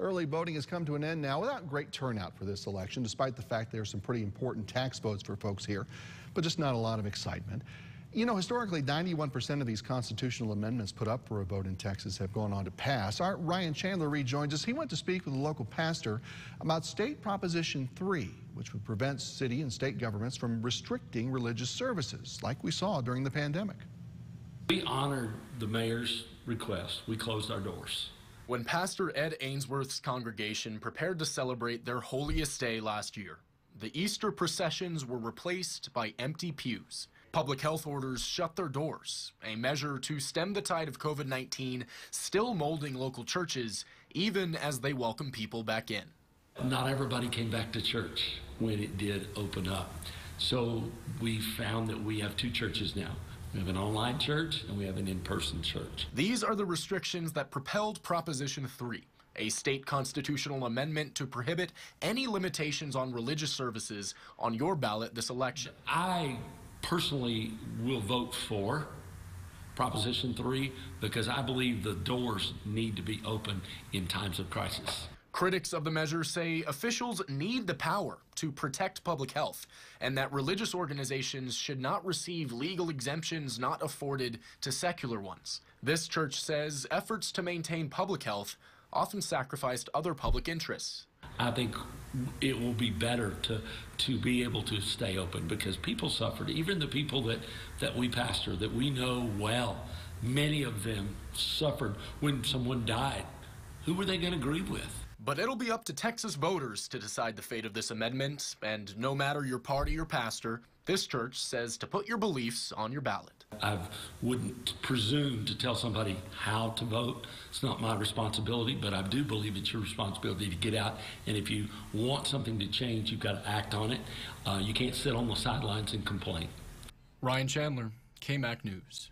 Early voting has come to an end now without great turnout for this election, despite the fact there are some pretty important tax votes for folks here, but just not a lot of excitement. You know, historically, 91% of these constitutional amendments put up for a vote in Texas have gone on to pass. Our Ryan Chandler rejoins us. He went to speak with a local pastor about State Proposition 3, which would prevent city and state governments from restricting religious services, like we saw during the pandemic. We honored the mayor's request. We closed our doors. When Pastor Ed Ainsworth's congregation prepared to celebrate their holiest day last year, the Easter processions were replaced by empty pews. Public health orders shut their doors, a measure to stem the tide of COVID 19 still molding local churches even as they welcome people back in. Not everybody came back to church when it did open up. So we found that we have two churches now. We have an online church and we have an in person church. These are the restrictions that propelled Proposition 3, a state constitutional amendment to prohibit any limitations on religious services on your ballot this election. I personally will vote for Proposition 3 because I believe the doors need to be open in times of crisis. Critics of the measure say officials need the power to protect public health and that religious organizations should not receive legal exemptions not afforded to secular ones. This church says efforts to maintain public health often sacrificed other public interests. I think it will be better to to be able to stay open because people suffered. Even the people that that we pastor that we know well, many of them suffered when someone died. Who were they going to grieve with? But it'll be up to Texas voters to decide the fate of this amendment, and no matter your party or pastor, this church says to put your beliefs on your ballot. I wouldn't presume to tell somebody how to vote. It's not my responsibility, but I do believe it's your responsibility to get out. And if you want something to change, you've got to act on it. Uh, you can't sit on the sidelines and complain. Ryan Chandler, KAMC News.